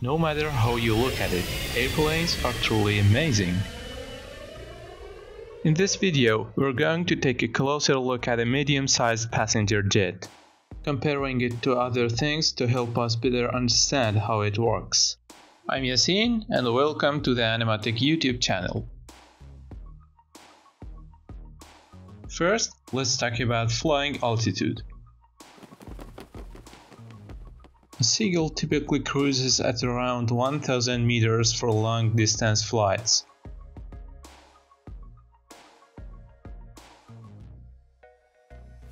No matter how you look at it, airplanes are truly amazing. In this video, we're going to take a closer look at a medium-sized passenger jet, comparing it to other things to help us better understand how it works. I'm Yasin and welcome to the Animatec YouTube channel. First, let's talk about flying altitude. A seagull typically cruises at around 1000 meters for long distance flights.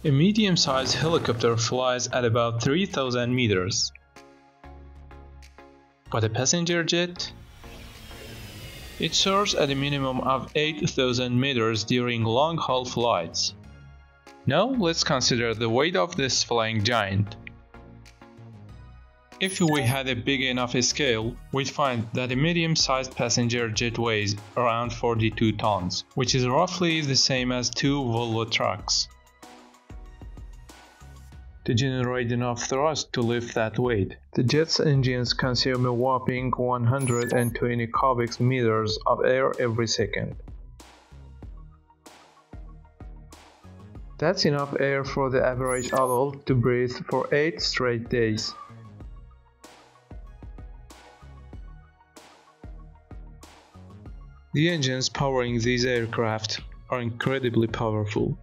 A medium-sized helicopter flies at about 3000 meters. But a passenger jet? It soars at a minimum of 8000 meters during long-haul flights. Now let's consider the weight of this flying giant. If we had a big enough scale, we'd find that a medium-sized passenger jet weighs around 42 tons, which is roughly the same as two Volvo trucks to generate enough thrust to lift that weight. The jet's engines consume a whopping 120 cubic meters of air every second. That's enough air for the average adult to breathe for 8 straight days. The engines powering these aircraft are incredibly powerful.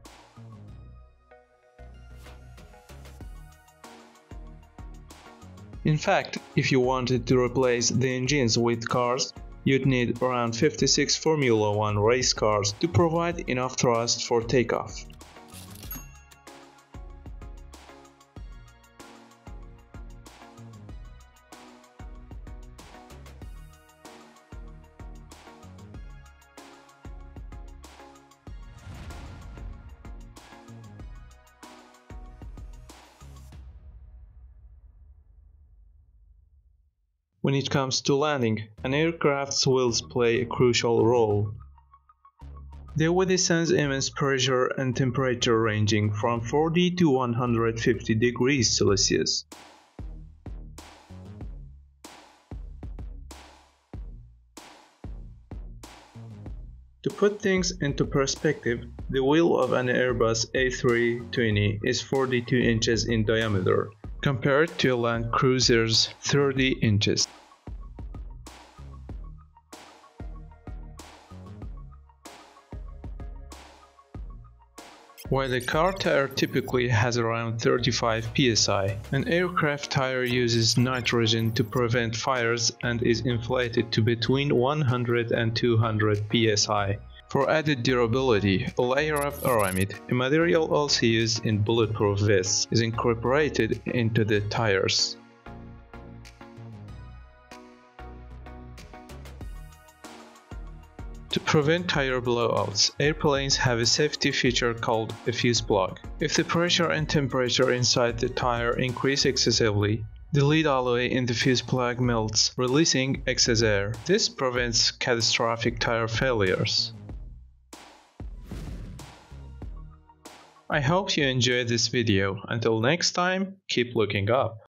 In fact, if you wanted to replace the engines with cars, you'd need around 56 Formula 1 race cars to provide enough thrust for takeoff. When it comes to landing, an aircraft's wheels play a crucial role. They withstand immense pressure and temperature ranging from 40 to 150 degrees Celsius. To put things into perspective, the wheel of an Airbus A320 is 42 inches in diameter, compared to a Land Cruiser's 30 inches. While a car tire typically has around 35 psi, an aircraft tire uses nitrogen to prevent fires and is inflated to between 100 and 200 psi. For added durability, a layer of aramid, a material also used in bulletproof vests, is incorporated into the tires. To prevent tire blowouts, airplanes have a safety feature called a fuse plug. If the pressure and temperature inside the tire increase excessively, the lead alloy in the fuse plug melts, releasing excess air. This prevents catastrophic tire failures. I hope you enjoyed this video. Until next time, keep looking up.